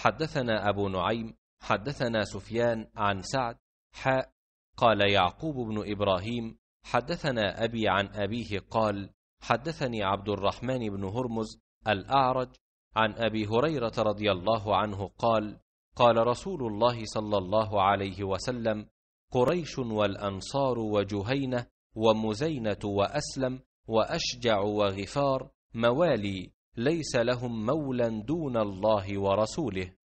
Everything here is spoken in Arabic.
حدثنا أبو نعيم حدثنا سفيان عن سعد حاء قال يعقوب بن إبراهيم حدثنا أبي عن أبيه قال حدثني عبد الرحمن بن هرمز الأعرج عن أبي هريرة رضي الله عنه قال قال رسول الله صلى الله عليه وسلم قريش والأنصار وجهينة ومزينة وأسلم وأشجع وغفار موالي ليس لهم مولى دون الله ورسوله.